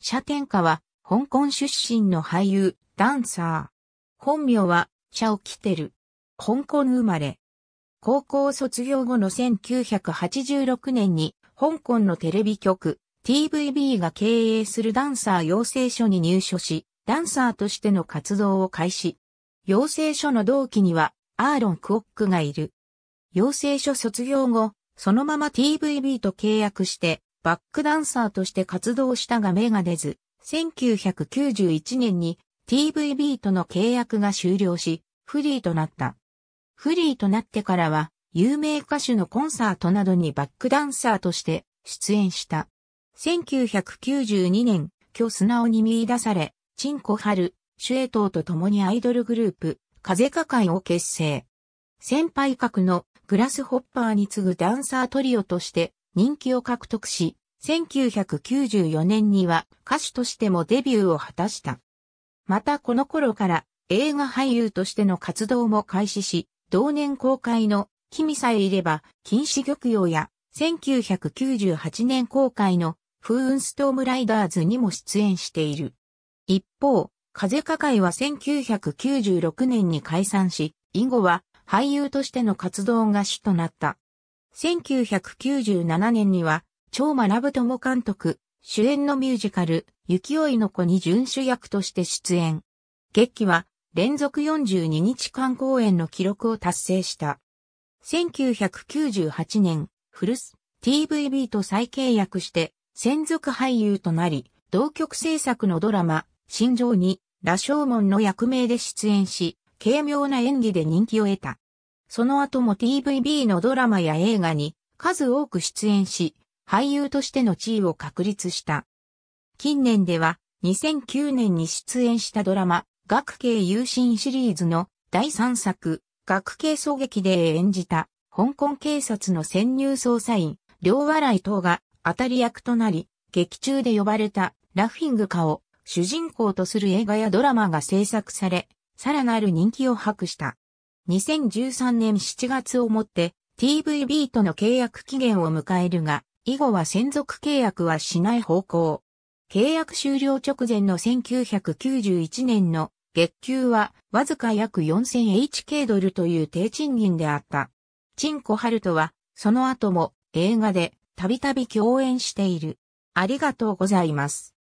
謝天下は、香港出身の俳優、ダンサー。本名は、シャオキテル。香港生まれ。高校卒業後の1986年に、香港のテレビ局、TVB が経営するダンサー養成所に入所し、ダンサーとしての活動を開始。養成所の同期には、アーロン・クオックがいる。養成所卒業後、そのまま TVB と契約して、バックダンサーとして活動したが芽が出ず、1991年に TVB との契約が終了し、フリーとなった。フリーとなってからは、有名歌手のコンサートなどにバックダンサーとして出演した。1992年、今日素直に見出され、チンコハル、シュエトーと共にアイドルグループ、風カ会を結成。先輩格のグラスホッパーに次ぐダンサートリオとして人気を獲得し、1994年には歌手としてもデビューを果たした。またこの頃から映画俳優としての活動も開始し、同年公開の君さえいれば禁止玉葉や1998年公開のフーンストームライダーズにも出演している。一方、風か会は1996年に解散し、以後は俳優としての活動が主となった。1997年には超学友監督、主演のミュージカル、雪追いの子に準主役として出演。劇は連続42日間公演の記録を達成した。1998年、フルス、TVB と再契約して専属俳優となり、同曲制作のドラマ、心情に、羅生門の役名で出演し、軽妙な演技で人気を得た。その後も TVB のドラマや映画に数多く出演し、俳優としての地位を確立した。近年では2009年に出演したドラマ、学系有心シリーズの第3作、学系狙撃で演じた香港警察の潜入捜査員、両笑い等が当たり役となり、劇中で呼ばれたラフィングカを主人公とする映画やドラマが制作され、さらなる人気を博した。2013年7月をもって TVB との契約期限を迎えるが、以後は専属契約はしない方向。契約終了直前の1991年の月給はわずか約 4000HK ドルという低賃金であった。チンコハルトはその後も映画でたびたび共演している。ありがとうございます。